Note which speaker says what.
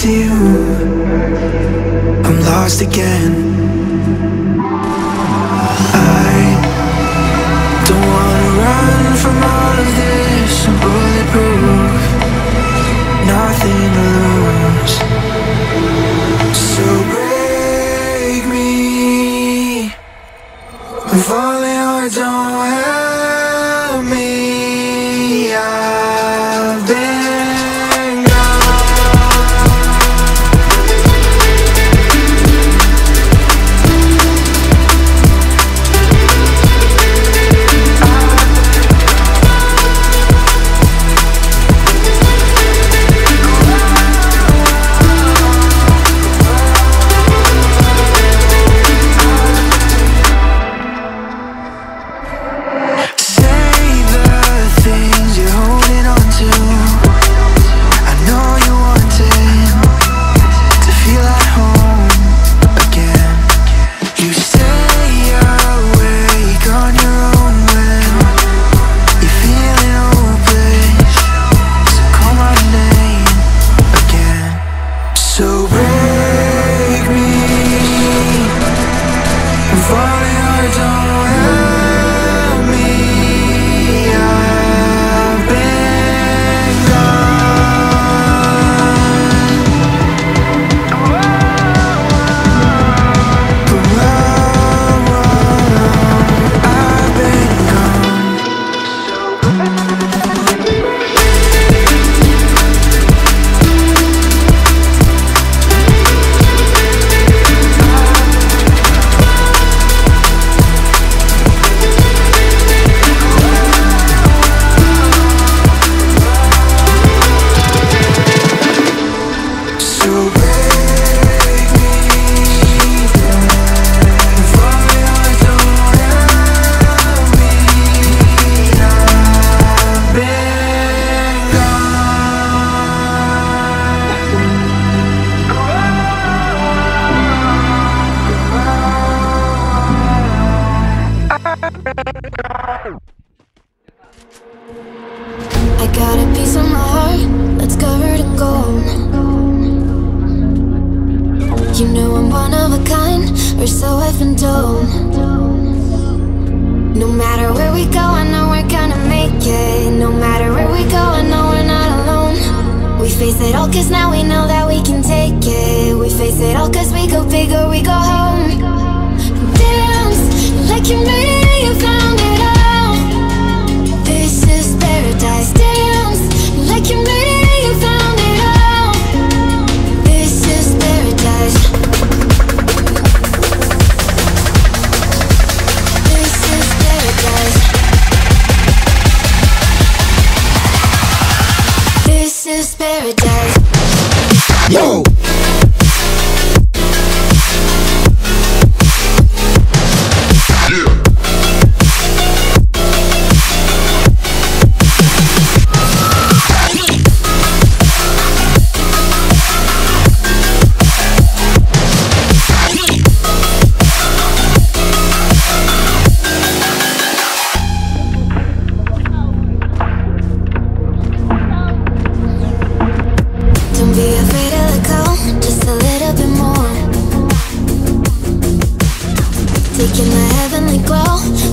Speaker 1: to you. I'm lost again. I don't wanna run from all of this. I'm bulletproof, nothing to lose. So break me. If only hearts don't I
Speaker 2: got a piece of my heart that's covered in gold. You know I'm one of a kind, or so I've been told. No matter where we go, I know we're gonna make it. No matter where we go, I know we're not alone. We face it all cause now we know that we can take it. We face it all cause we go big or we go home. Dance like you made
Speaker 3: Yo!
Speaker 2: More. Taking the heavenly glow,